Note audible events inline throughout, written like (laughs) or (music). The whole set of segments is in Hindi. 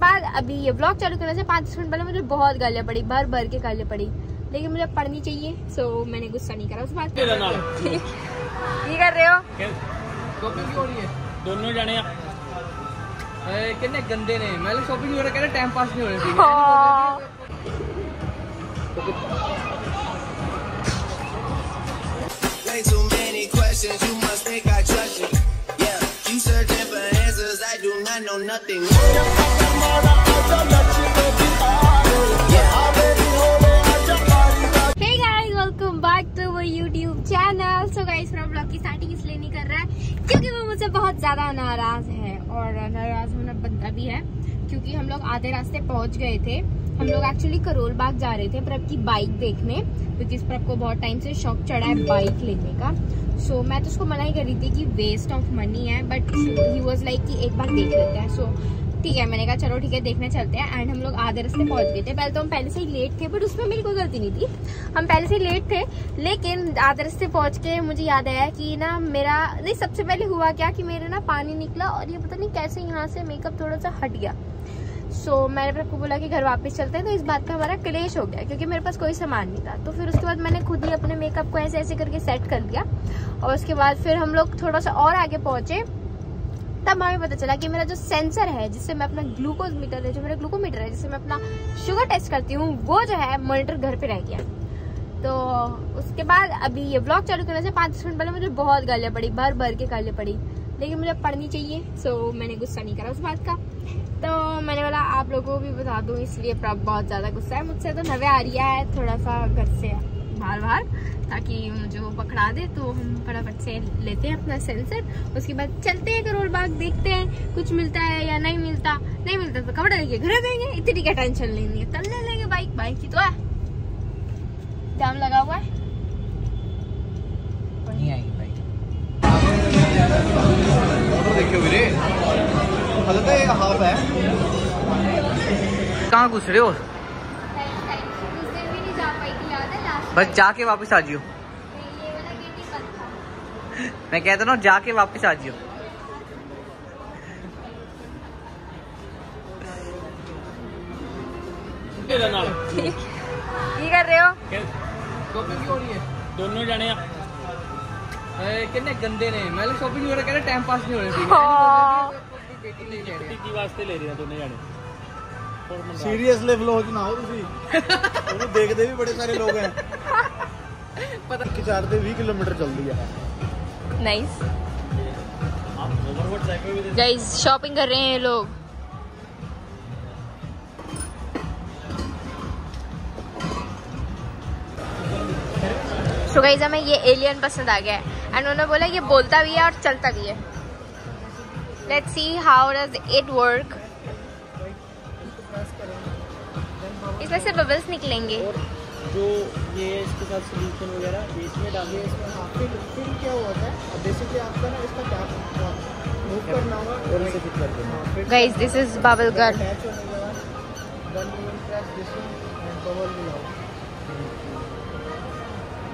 बाद अभी ये ब्लॉग चालू करने से पाँच दस मिनट पहले मुझे बहुत गालियाँ पड़ी भर भर के गालियाँ पड़ी। लेकिन मुझे पढ़नी चाहिए सो so, मैंने गुस्सा नहीं करा उस बात (laughs) ये कर रहे हो? दोनों जाने कितने गंदे शॉपिंग नहीं ज़्यादा नाराज़ है और नाराज़ होना बनता भी है क्योंकि हम लोग आधे रास्ते पहुँच गए थे। हम लोग एक्चुअली करोल बाग जा रहे थे प्रभ की बाइक देखने क्योंकि इस प्रभ को बहुत टाइम से शौक चढ़ा है बाइक लेने का। सो so, मैं तो उसको मना ही कर रही थी कि वेस्ट ऑफ़ मनी है बट ही वॉज़ लाइक कि एक बार देख लेते हैं। सो ठीक है मैंने कहा चलो ठीक है देखने चलते हैं। एंड हम लोग आधे रास्ते पहुँच गए थे। पहले तो हम पहले से ही लेट थे बट उसमें मेरी कोई गलती नहीं थी। हम पहले से ही लेट थे लेकिन आधे रास्ते पहुँच के मुझे याद आया कि ना मेरा नहीं सबसे पहले हुआ क्या कि मेरे ना पानी निकला और ये पता नहीं कैसे यहाँ से मेकअप थोड़ा सा हट गया। सो so, मैंने फिर आपको बोला कि घर वापस चलते हैं तो इस बात पे हमारा क्लेश हो गया क्योंकि मेरे पास कोई सामान नहीं था। तो फिर उसके बाद मैंने खुद ही अपने मेकअप को ऐसे ऐसे करके सेट कर दिया। और उसके बाद फिर हम लोग थोड़ा सा और आगे पहुँचे। तब हमें पता चला कि मेरा जो सेंसर है, जिससे मैं अपना ग्लूकोज मीटर है जो मेरा ग्लूकोमीटर है, जिससे मैं अपना शुगर टेस्ट करती हूँ, वो जो है मॉनिटर घर पे रह गया। तो उसके बाद अभी ये ब्लॉग चालू करने से पाँच मिनट पहले मुझे बहुत गालियाँ पड़ी भर भर के गालियाँ पड़ी। लेकिन मुझे पढ़नी चाहिए सो मैंने गुस्सा नहीं करा उस बात का। तो मैंने बोला, आप लोगों को भी बता दूँ, इसलिए बहुत ज़्यादा गुस्सा है मुझसे तो नवे आ रही है, थोड़ा सा घर से बाहर बाहर ताकि मुझे वो पकड़ा दे तो हम फटाफट से लेते हैं अपना सेंसर उसके बाद चलते हैं करोल बाग देखते हैं कुछ मिलता है या नहीं मिलता। नहीं मिलता तो कपड़ा लेके घर देंगे इतनी क्या टेंशन लेनी है तब ले लेंगे बाइक बाइक की तो है। जाम लगा हुआ नहीं आएगी है। कहाँ घुस रहे हो उस दिन भी नहीं जा पाई थी याद है लास्ट बस जाके वापस आ जियो ये वाला गेट ही बंद था मैं कहता ना जाके वापस आ जियो ਤੇਰੇ ਨਾਲ ਕੀ ਕਰ ਰਹੇ ਹੋ ਸ਼ੋਪਿੰਗ ਕੀ ਹੋ ਰਹੀ ਹੈ ਦੋਨੋਂ ਜਾਣੇ ਆ ਏ ਕਿੰਨੇ ਗੰਦੇ ਨੇ ਮੈਂ ਸ਼ੋਪਿੰਗ ਹੋ ਰਿਹਾ ਕਹਿੰਦਾ ਟਾਈਮ ਪਾਸ ਨਹੀਂ ਹੋ ਰਿਹਾ ਸੀ ਹਾਂ। ਬੇਟੀ ਨਹੀਂ ਕਹਿ ਰਿਹਾ ਟਿੱਕੀ ਵਾਸਤੇ ਲੈ ਰਹੇ ਆ ਦੋਨੇ ਜਾਣੇ ਹੋਰ ਮੰਗਾ ਸੀਰੀਅਸ ਲੈਵਲ ਹੋ ਨਾ ਹੋ ਤੁਸੀਂ ਉਹਨੂੰ ਦੇਖਦੇ ਵੀ ਬੜੇ ਸਾਰੇ ਲੋਕ ਹੈ ਪਤਾ ਕਿ ਚਾਰ ਤੇ 20 ਕਿਲੋਮੀਟਰ ਚੱਲਦੀ ਹੈ नाइस आप ओवरवर्ड साइकिल भी दे गाइस शॉपिंग कर रहे हैं लोग सो गाइस हमें ये एलियन पसंद आ गया है एंड उन्होंने बोला ये बोलता भी है और चलता भी है let's see how does it work इसमें से बबल्स निकलेंगे। जो ये इसके साथ सोल्यूशन वगैरह इसमें डालिए इसमें। हाँ फिर क्या होता है अब बेसिकली आपका ना इसका टैप मूव करना होगा और इसे फिट कर देना हाँ, guys this is bubble gun attach होने के बाद one you will this one and bubble will out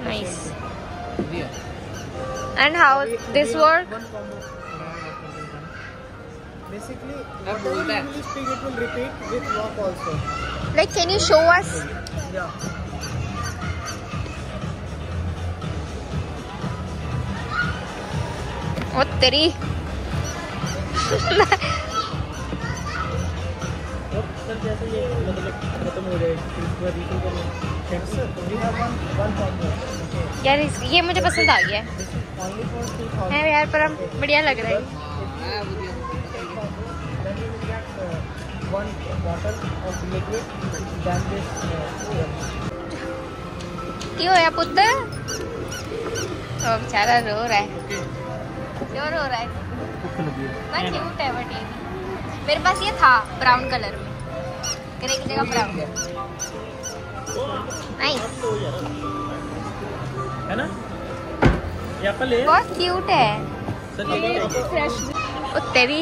nice and how this work अब बोलता है। you will speak it will repeat with walk also. Like can you show us yeah. Sir जैसे ये मतलब खत्म हो जाए फिर उसके बाद refill sir we have one one combo यार इस- ये मुझे पसंद आ गया। है ओनली फॉर 2000 है यार पर हम बढ़िया लग रहा है। One bottle of liquid than this uh, क्यों होया पुत्र? ओ बेचारा रो रहा है। क्यों रो रहा है? ना। क्यूट है बट ये मेरे पास ये था ब्राउन कलर में। ग्रे की जगह ब्राउन नाइस है। ना? ये एप्पल ले। बहुत क्यूट है। ले लो ओ तेरी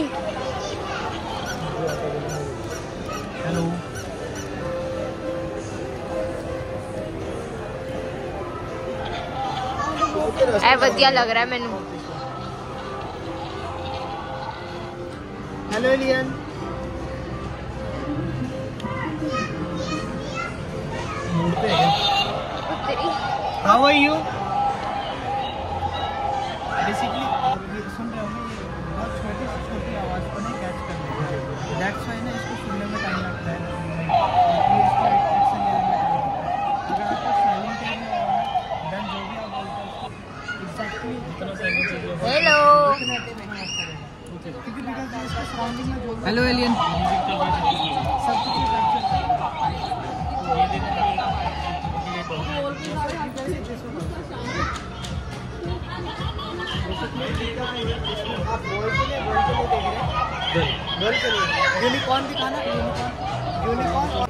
ਇਹ ਵਧੀਆ ਲੱਗ ਰਿਹਾ ਮੈਨੂੰ ਹੈਲੋ ਲੀਅਨ मूड पे है हाउ आर यू हैं यूनिकॉर्न दिखाना। यूनिकॉर्न यूनिकॉर्न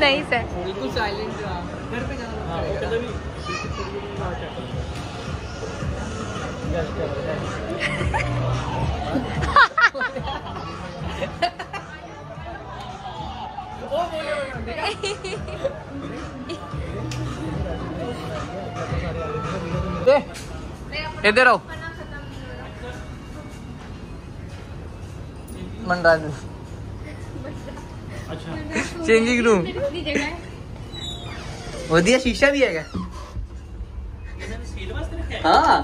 नहीं सर बिल्कुल साइलेंट घर पे जाना। हाँ भी। (laughs) इधर आओ। मंडराज अच्छा। चेंजिंग रूम वो दिया शीशा भी है क्या? हाँ।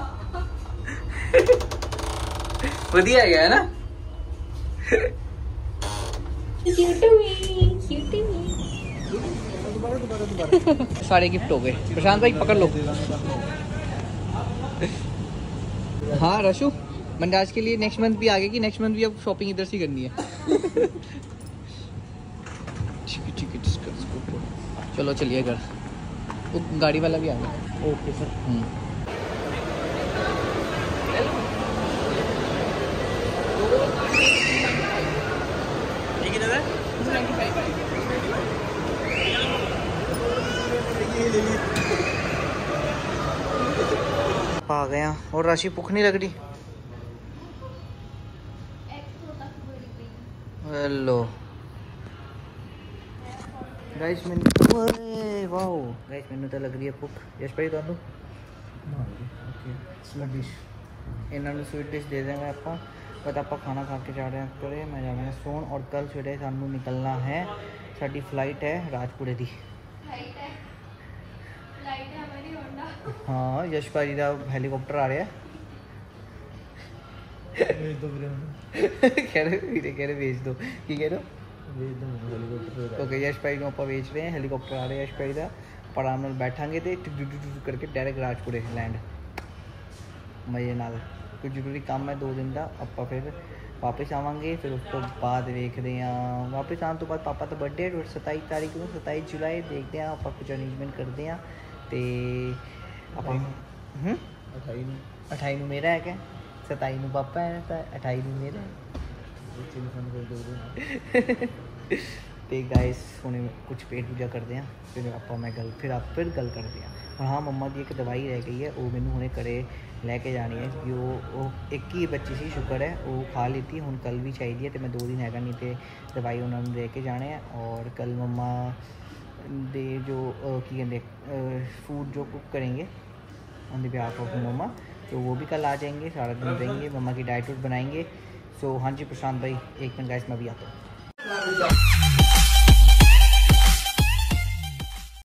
बढ़िया है क्या है ना? सारे गिफ्ट हो गए। प्रशांत भाई पकड़ लो। हाँ रशु मंडाज के लिए नेक्स्ट मंथ भी आ गया कि नेक्स्ट मंथ भी अब शॉपिंग इधर से करनी है। (laughs) है, है। चलो चलिए घर। वो गाड़ी वाला भी आ गया। ओके सर आ गए हैं और राशि भुख नहीं लग रही हेलो गाइस मैंने ओए वाओ गाइस मैंने तो लग रही है भुख यश भाई ਤੁਹਾਨੂੰ ओके स्लडिश ਇਹਨਾਂ ਨੂੰ ਸਵੀਟ ਡਿਸ਼ ਦੇ ਦੇਵਾਂਗੇ ਆਪਾਂ ਬਟ ਆਪਾਂ ਖਾਣਾ ਖਾ ਕੇ ਜਾ ਰਹੇ ਹਾਂ ਕਰੇ ਮੈਂ ਜਾਣਾ ਹੈ ਸੋਣ ਔਰ ਕੱਲ ਸਵੇਰੇ ਸਾਨੂੰ ਨਿਕਲਣਾ ਹੈ ਸਾਡੀ ਫਲਾਈਟ ਹੈ ਰਾਜਪੁਰੇ ਦੀ ਹਾਂ ਹਾਂ ਯਸ਼ਪਾ ਜੀ ਦਾ ਹੈਲੀਕਾਪਟਰ ਆ ਰਿਹਾ। ਵੇਚ ਦੋ ਕਹਿ ਰਹੇ ਵੀਰੇ ਕਹਿ ਰਹੇ ਵੇਚ ਦੋ। ਕੀ ਕਹਿ ਰਹੇ ਵੇਚ ਦੋ ਹੈਲੀਕਾਪਟਰ ਓਕੇ ਯਸ਼ ਭਾਈ ਨੂੰ ਆਪਾਂ ਵੇਚ ਰਹੇ ਹਾਂ ਹੈਲੀਕਾਪਟਰ ਆ ਰਿਹਾ ਯਸ਼ ਜੀ ਦਾ। ਪਰ ਆਰਾਮ ਨਾਲ ਬੈਠਾਂਗੇ ਤੇ ਕਰਕੇ ਡਾਇਰੈਕਟ ਰਾਜਪੁਰੇ ਲੈਂਡ ਮਜ਼ੇ ਨਾਲ। ਕੋਈ ਜ਼ਰੂਰੀ ਕੰਮ ਹੈ ਦੋ ਦਿਨ ਦਾ ਆਪਾਂ ਫਿਰ ਵਾਪਸ ਆਵਾਂਗੇ ਫਿਰ ਉਸ ਤੋਂ ਬਾਅਦ ਵੇਖਦੇ ਆ ਵਾਪਸ ਆਉਣ ਤੋਂ ਬਾਅਦ ਪਾਪਾ ਦਾ ਬਰਥਡੇ ਹੈ 27 ਤਾਰੀਖ ਨੂੰ 27 ਜੁਲਾਈ ਦੇਖਦੇ ਆ ਆਪਾਂ ਕੁਝ ਅਰੇਂਜਮੈਂਟ ਕਰਦੇ ਆ ਤੇ ਆਪਾਂ ਹੂੰ? 28 ਨੂੰ। 28 ਨੂੰ ਮੇਰਾ ਹੈ ਕਿ? 27 ਨੂੰ ਪਾਪਾ ਹੈ ਤਾਂ 28 ਨੂੰ ਮੇਰਾ ਹੈ। ਤੇ ਗਾਇਸ ਹੁਣੇ ਕੁਝ ਪੇਟ ਪੂਜਾ ਕਰਦੇ ਆ ਫਿਰ ਆਪਾਂ ਮੈਂ ਗੱਲ ਫਿਰ ਆਪ ਫਿਰ ਗੱਲ ਕਰਦੇ ਆ ਪਰ ਹਾਂ ਮੰਮਾ ਦੀ ਇੱਕ ਦਵਾਈ ਰਹਿ ਗਈ ਹੈ ਉਹ ਮੈਨੂੰ ਹੁਣੇ ਘਰੇ ਲੈ ਕੇ ਜਾਣੀ ਹੈ ਕਿ ਉਹ ਉਹ ਇੱਕ ਹੀ ਬੱਚੀ ਸੀ ਸ਼ੁਕਰ ਹੈ ਉਹ ਖਾ ਲਈਤੀ ਹੁਣ ਕੱਲ ਵੀ ਚਾਹੀਦੀ ਹੈ ਤੇ ਮੈਂ ਦੋ ਦਿਨ ਹੈਗਾ ਨਹੀਂ ਤੇ ਦਵਾਈ ਉਹਨਾਂ ਨੂੰ ਦੇ ਕੇ ਜਾਣੇ ਆ ਔਰ ਕੱਲ ਮੰਮਾ दे जो की कहते फ़ूड जो कुक करेंगे ऑन द बिहाफ ऑफ़ मम्मा तो वो भी कल आ जाएँगे, सारा दिन रहेंगे ममा की डाइट वूट बनाएँगे। सो हाँ जी, प्रशांत भाई, एक मिनट गाइस मैं भी आता हूँ।